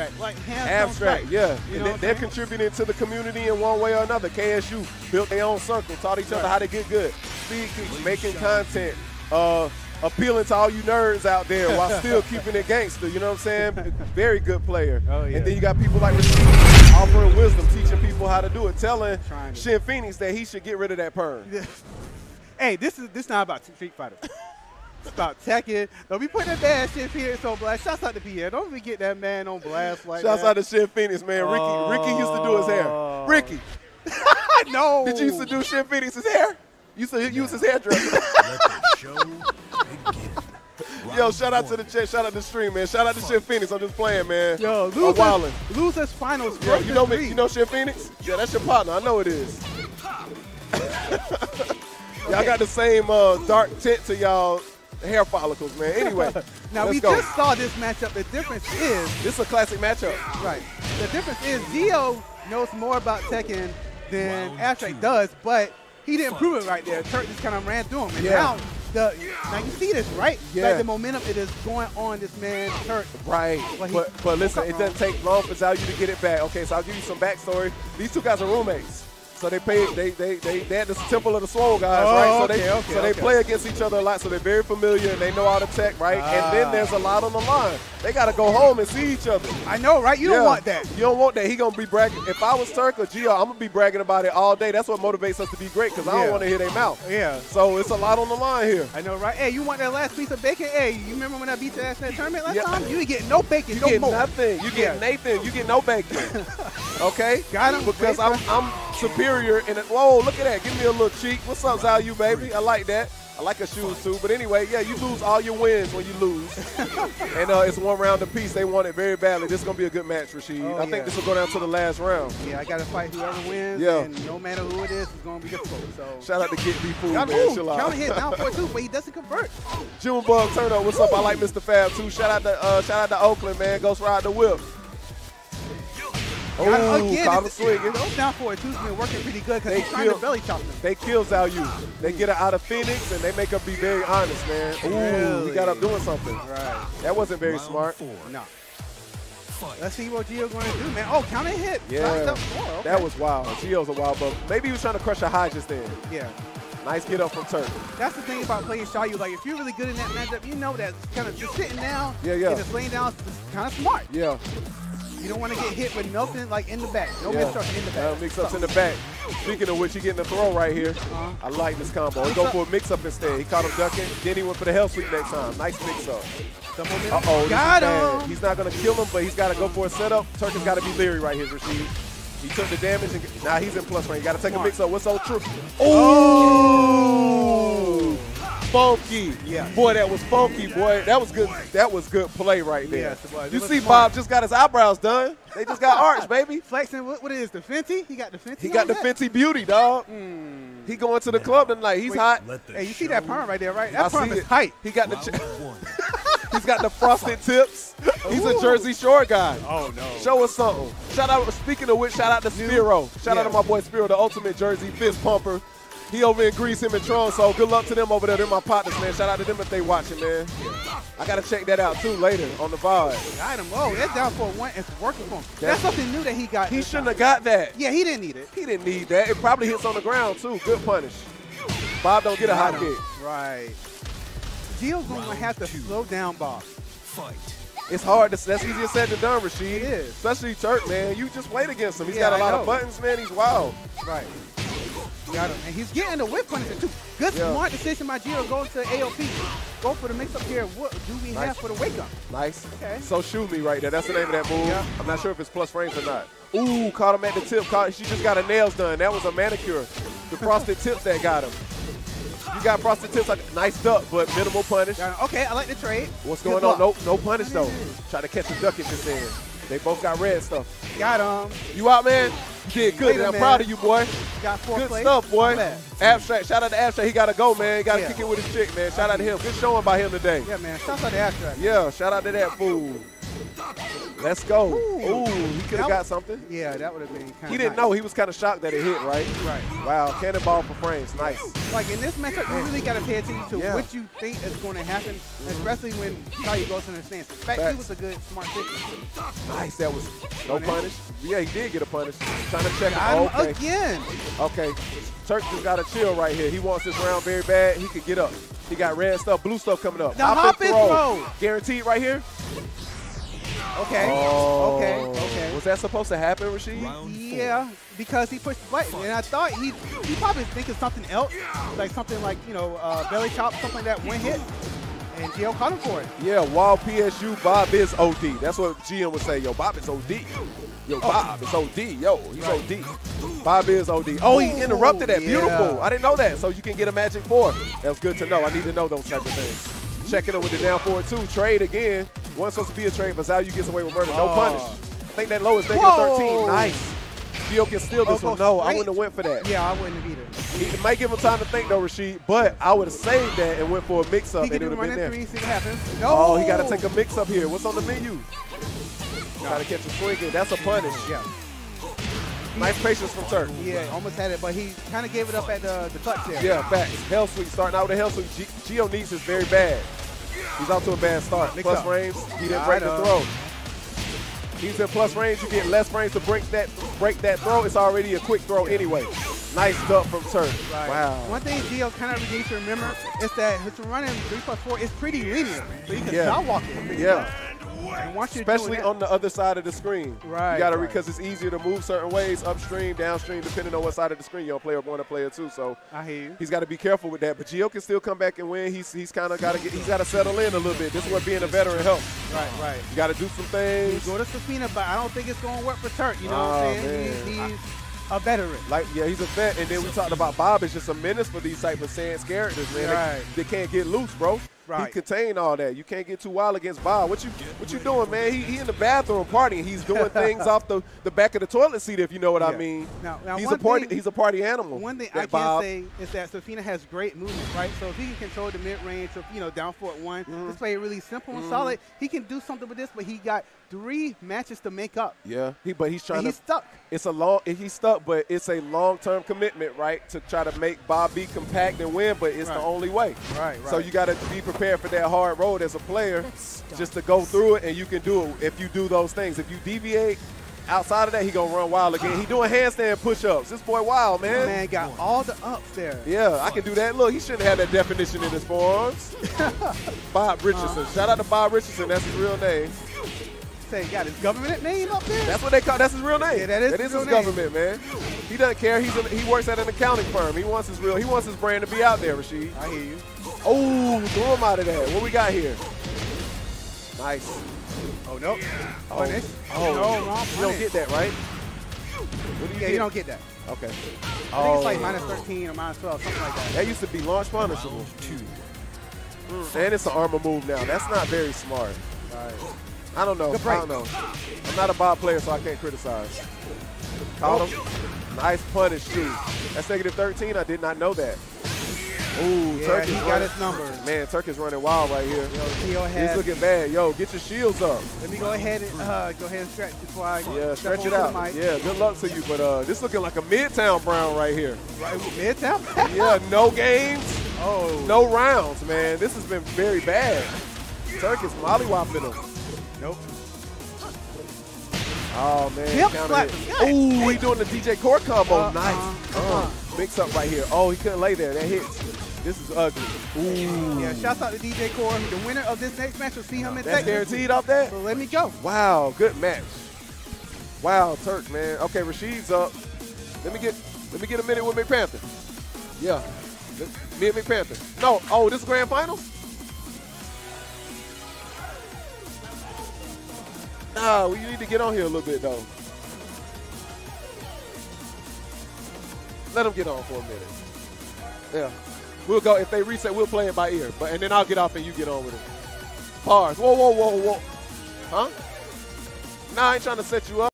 abstract, like Abstract, yeah. You and know they, they're contributing to the community in one way or another. KSU built their own circle, taught each other how to get good. Speed keeps making content, uh, appealing to all you nerds out there while still keeping it gangster. You know what I'm saying? Very good player. Oh, yeah. And then you got people like Rasheed offering wisdom, teaching people how to do it, telling Shin Phoenix that he should get rid of that perm. hey, this is this not about Street Fighter. It's about Tekken. Don't be putting that bad shit Phoenix on blast. Shouts out to Pierre. Don't be get that man on blast like Shouts that. out to Shin Phoenix, man. Ricky, Ricky used to do his hair. Oh. Ricky, no. did you used to do Shin Phoenix's hair? You used to use his hairdresser. Let the show begin. Yo, shout out to the chat, shout out to the stream, man. Shout out to Shin Phoenix. I'm just playing, man. Yo, I'm losers, wildin'. losers finals. Yo, you know me, you know Shin Phoenix? Yeah, that's your partner. I know it is. Y'all got the same uh, dark tint to y'all hair follicles, man. Anyway, now let's we go. just saw this matchup. The difference is This is a classic matchup. right. The difference is Jio knows more about Tekken than Abstract does, but he didn't prove it right there. Turk just kind of ran through him, and Yeah. now the now you see this right. Yeah. Like the momentum it is going on this man Turk. Right. Well, but but listen, it up doesn't take long for Xiaoyu to get it back. Okay, so I'll give you some backstory. These two guys are roommates. So they play they they they they had the Temple of the Swole guys, Oh, right? So they okay, okay, so they play against each other a lot, so they're very familiar and they know how to tech, right? And then Ah. there's a lot on the line. They gotta go home and see each other. I know, right? You Yeah. don't want that. You don't want that. He gonna be bragging. If I was Turk or Jio, I'm gonna be bragging about it all day. That's what motivates us to be great, because I don't want to hear their mouth. Yeah. So it's a lot on the line here. I know, right? Hey, you want that last piece of bacon? Hey, you remember when I beat your ass in that tournament last Yeah. time? You ain't getting no bacon, You no get more. nothing. You get. Nathan. You get no bacon. okay? Got him. Because I'm I'm superior in it. Whoa, look at that. Give me a little cheek. What's up, Zal, you baby? I like that. I like her shoes too. But anyway, yeah, you lose all your wins when you lose. and uh, it's one round apiece. They want it very badly. This is gonna be a good match, Rasheed. Oh, I think this will go down to the last round. Yeah, I got to fight whoever wins. Yeah. And no matter who it is, it's going to be difficult. So. Shout out to Get B Food, man. move. Chill out. Counter hit down four two, but he doesn't convert. Junebug turn up. What's up? I like Mr. Fab too. Shout out to uh, shout out to Oakland, man. Ghost ride the whip. Got him Oh, again. caught him It's- swinging. Those down four two's been working pretty good because They he's trying to belly chop them. They kill Xiaoyu. They get her out of Phoenix and they make her be very honest, man. Ooh, he got up doing something. Right. That wasn't very Round smart. four. No. Let's see what Jio's going to do, man. Oh, counter hit. Yeah, up four. Okay. that was wild. Jio's a wild bug. Maybe he was trying to crush a high just then. Yeah. Nice get up from Turk. That's the thing about playing Shaw. You like if you're really good in that matchup, you know that kind of just sitting down Yeah, yeah. and just laying down is kind of smart. Yeah, You don't want to get hit with nothing like in the back. No yeah. mistructure in the back. Uh, mix ups in the back. Speaking of which, he getting a throw right here. Uh-huh. I like this combo. He go for a mix up instead. He caught him ducking. Then he went for the hell sweep next time. Nice mix up. Uh oh, Got him. He's not gonna kill him, but he's got to go for a setup. Turk has got to be leery right here, Rasheed. He took the damage, and now he's in plus range. Got to take a mix up. What's so true? Oh, funky. Yeah. boy, that was funky, boy. That was good. That was good play right there. Yes, it You see, smart. Bob just got his eyebrows done. They just got arched, baby. Flexing, what, what it is, the Fenty? He got the Fenty He got on the that? Fenty beauty, dog. Hmm. He going to the club tonight. He's Wait. hot. Hey, you see that show perm right there, right? I That perm is tight. He got the. Ch- he's got the frosted tips. He's a Jersey Shore guy. Oh, no. Show us something. Shout out. Speaking of which, shout out to Spiro. Shout out to my boy Spiro, the ultimate Jersey fist pumper. He over in Greece, him and Tron. So good luck to them over there. They're my partners, man. Shout out to them if they watching, man. I gotta check that out too later on the vibe. Got him. Oh, that down for one It's working for him. That's- That's something new that he got. He shouldn't time. have got that. Yeah, he didn't need it. He didn't need that. It probably hits on the ground too. Good punish. Bob don't get a hot kick. Right. Jio's going to have to slow down Bob. Fight. It's hard. To, that's easier said than done, Rasheed. It is. Especially Turk, man. You just played against him. He's Yeah, got a I lot of buttons, man. He's wild. Right. Got him. And he's getting the whip punishment, too. Good, Yeah. smart decision by Jio going to AOP. Go for the mix-up here. What do we Nice. have for the wake-up? Nice. Okay. So shoot me right there. That's the name of that move. Yeah. I'm not sure if it's plus frames or not. Ooh, caught him at the tip. Caught, she just got her nails done. That was a manicure. The frosted tips that got him. You got frosted tips, like nice duck, but minimal punish. Okay, I like the trade. What's Good going on? No, no punish though. Try to catch a duck at this end. They both got red stuff. Got him. You out, man? Did good. I'm proud of you, boy. Got four Good plays. stuff, boy. Abstract. Shout out to Abstract. He got to go, man. He got to Yeah. kick it with his chick, man. Shout out to him. Good showing by him today. Yeah, man. Shout out to Abstract. Yeah, shout out to that fool. Let's go. Ooh. Ooh, he could have got something. Yeah, that would have been kind of He didn't know. He was kind of shocked that it hit, right? Right. Wow, cannonball for frames. Nice. Like in this matchup, you really got to pay attention to Yeah. what you think is going to happen, especially when Kaya goes in the stance. In fact, he was a good, smart pick. Nice. That was no Punish. punish. Yeah, he did get a punish. Trying to check him. Okay. again. Okay. Turk just got to chill right here. He wants this round very bad. He could get up. He got red stuff, blue stuff coming up. The hop and throw. Guaranteed right here. Okay. Oh. Okay. Okay. Was that supposed to happen, Rashid? Round. Yeah, because he pushed the button, and I thought he he probably thinking something else, like something like you know uh, belly chop, something like that, one hit, and Jio caught him for it. Yeah, while PSU, Bob is OD. That's what GM would say. Yo, Bob is OD. Yo, Bob is OD. Yo, he's OD. Bob is OD. Oh, he interrupted that. yeah. Beautiful. I didn't know that. So you can get a magic four. That's good to know. I need to know those type of things. Checking it with the down four two. Trade again. One supposed to be a trade, but Xiaoyu gets away with murder. No Oh. punish. I think that low is negative Whoa. 13. Nice. Jio can steal this Oh, one. No, I wouldn't have went for that. Yeah, I wouldn't have either. He- It might give him time to think though, Rashid, but I would have saved that and went for a mix-up He and can it do would the have been running there. three, see what happens. No. Oh, he got to take a mix up here. What's on the menu? Got to catch a swing. That's a punish. Yeah, Nice patience from Turk. yeah, almost had it, but he kind of gave it up at the, the touch there. Yeah, facts. Hell sweep. Starting out with a hell sweep. G- Jio needs is very bad. He's off to a bad start. Mix plus up. range. He didn't break the throw. He's in plus range. You get less range to break that break that throw. It's already a quick throw anyway. Nice duck from Turk. Right. Wow. One thing Jio kind of needs to remember is that his running three plus four is pretty linear, so you can Yeah. shot walk it. Yeah. And Especially on the other side of the screen. Right, You got to right. because it's easier to move certain ways, upstream, downstream, depending on what side of the screen you're on player one or player two. So I hear you. he's got to be careful with that. But Jio can still come back and win. He's he's kind of got to get he's got to settle in a little bit. This is where being a veteran helps. Right, right. You got to do some He's things. go to Zafina, but I don't think it's going to work for Turk. You know what Oh, I'm saying? He's, man. he's a veteran. Like yeah, he's a vet. And then we talked about Bob is just a menace for these type of Sans characters, man. They- They, can't get loose, bro. He Right. contain all that. You can't get too wild against Bob. What you what you doing, man? He, he in the bathroom partying. He's doing things off the, the back of the toilet seat, if you know what I mean. Now- now he's a party. thing- he's a party animal. One thing I can Bob. say is that Zafina has great movement, right? So if he can control the mid range, of, you know, down for at one, Mm-hmm. this play really simple and solid. He can do something with this, but he got three matches to make up. Yeah, he but he's trying And to. he's stuck. It's a long. He's stuck, but it's a long-term commitment, right? To try to make Bob be compact and win, but it's the only way. Right, right. So you got to be prepared for that hard road as a player, just to go through it, and you can do it if you do those things. If you deviate outside of that, he gonna run wild again. He doing handstand push-ups. This boy wild, man. Man got all the ups there. Yeah, I can do that. Look, he shouldn't have that definition in his forearms. Bob Richardson. Shout out to Bob Richardson. That's his real name. Say, got his government name up there? That's what they call. That's his real name. Yeah, that is that his his name. government, man. He doesn't care. He's in, he works at an accounting firm. He wants his real. He wants his brand to be out there, Rashid. I hear you. Oh, threw him out of there. What we got here? Nice. Oh, nope. Oh, Punish. oh, no, wrong you don't get that, right? What do you Yeah, get? you don't get that. Okay. I think Oh, it's like oh. minus 13 or minus 12, something like that. that used to be launch punishable. Two. And it's an armor move now. That's not very smart. Right. I don't know. I don't know. I'm not a Bob player, so I can't criticize. Caught him. Oh. Nice punish, too. That's negative 13. I did not know that. Ooh, Yeah, Turk he is got running- his number. Man, Turk is running wild right here. Yo, He's looking bad. Yo, get your shields up. Let me go ahead and uh, go ahead and stretch before I Yeah, stretch it out. Yeah, good luck to you. But uh, this looking like a Midtown Brown right here. Right, Midtown. Yeah, no games, oh. no rounds, man. This has been very bad. Turk is mollywopping him. Nope. Oh man, counter slap. Ooh, he doing the DJ Core combo. Uh-uh, nice. uh-uh. Uh, mix up right here. Oh, he couldn't lay there. That hits. This is ugly. Ooh. Yeah, shouts out to DJ Core. The winner of this next match will see him in That's Texas. guaranteed off that? So let me go. Wow, good match. Wow, Turk, man. Okay, Rashid's up. Let me get let me get a minute with McPanther. Yeah. Me and McPanther. No, oh, this is grand finals? Nah, we need to get on here a little bit though. Let him get on for a minute. Yeah. We'll go if they reset, we'll play it by ear. But and then I'll get off and you get on with it. Pause. Whoa, whoa, whoa, whoa. Huh? Nah, I ain't trying to set you up.